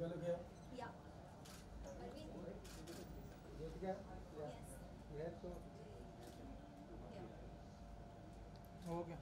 Jyotika look here. Yeah. Arvind? Jyotika. Yes. Yes. So Yeah. Okay